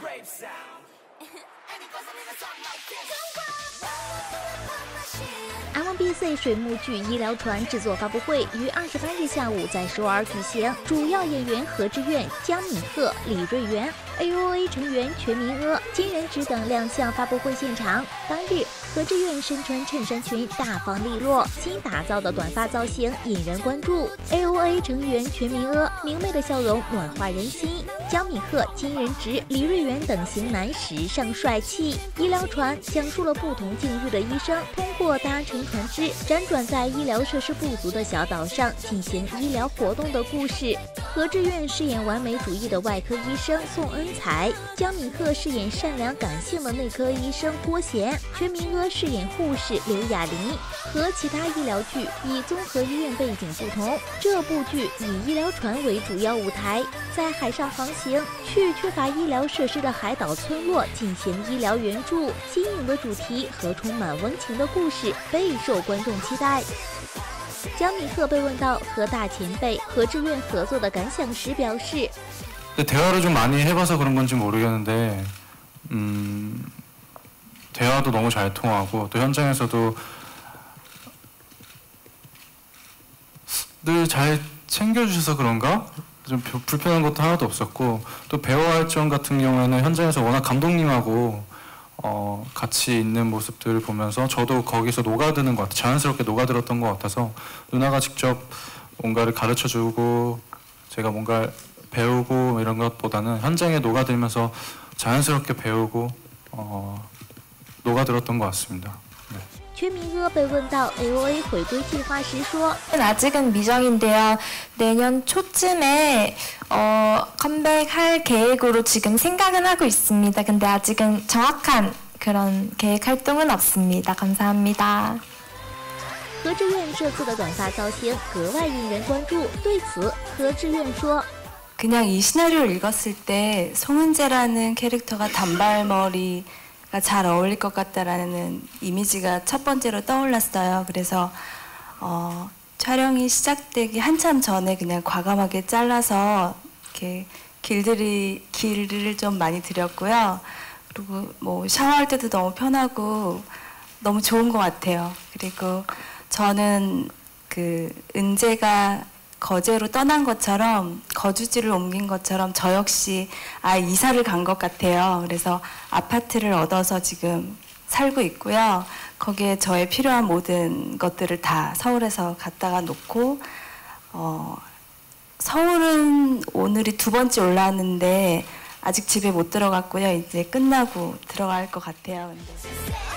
brave sound. mbc 水幕剧医疗船制作发布会于二十八日下午在首尔举行。主要演员何志苑、姜敏赫李瑞源 aua 成员全民阿金仁植等亮相发布会现场。当日何志远身穿衬衫裙，大方利落，新打造的短发造型引人关注。A.O.A 成员全民阿明媚的笑容暖化人心，姜敏赫、金仁植、李瑞元等型男时尚帅气。医疗船讲述了不同境遇的医生通过搭乘船只辗转在医疗设施不足的小岛上进行医疗活动的故事。何志远饰演完美主义的外科医生宋恩才，姜敏赫饰演善良感性的内科医生郭贤，全民阿饰演护士刘雅玲。和其他医疗剧以综合医院背景不同，这部剧以医疗船为主要舞台，在海上航行，去缺乏医疗设施的海岛村落进行医疗援助。新颖的主题和充满温情的故事备受观众期待。姜敏赫被问到和大前辈何志远合作的感想时，表示：“대화를좀많이해봐서그런건지모르겠는데음 ” 대화도 너무 잘 통하고 또 현장에서도 늘 잘 챙겨주셔서 그런가? 좀 불편한 것도 하나도 없었고 또 배우 활동 같은 경우에는 현장에서 워낙 감독님하고 어, 같이 있는 모습들을 보면서 저도 거기서 녹아드는 것 같아요. 자연스럽게 녹아들었던 것 같아서 누나가 직접 뭔가를 가르쳐주고 제가 뭔가 배우고 이런 것보다는 현장에 녹아들면서 자연스럽게 배우고 어, 녹아들었던 것 같습니다. 全民阿被问到 AOA 回归计划时说 아직은 미정인데요. 내년 초쯤에 어, 컴백할 계획으로 지금 생각은 하고 있습니다. 근데 아직은 정확한 그런 계획 활동은 없습니다. 감사합니다. 何志远这次的短发造型格外引人关注。对此，何志远说：“ 그냥 이 시나리오를 읽었을 때 송은재라는 캐릭터가 단발머리 잘 어울릴 것 같다라는 이미지가 첫 번째로 떠올랐어요. 그래서 어, 촬영이 시작되기 한참 전에 그냥 과감하게 잘라서 이렇게 길들이 길을 좀 많이 들였고요. 그리고 뭐 샤워할 때도 너무 편하고 너무 좋은 것 같아요. 그리고 저는 그 은재가 거제로 떠난 것처럼 거주지를 옮긴 것처럼 저 역시 아 이사를 간 것 같아요. 그래서 아파트를 얻어서 지금 살고 있고요. 거기에 저의 필요한 모든 것들을 다 서울에서 갖다가 놓고 어, 서울은 오늘이 두 번째 올라왔는데 아직 집에 못 들어갔고요. 이제 끝나고 들어갈 것 같아요. 근데.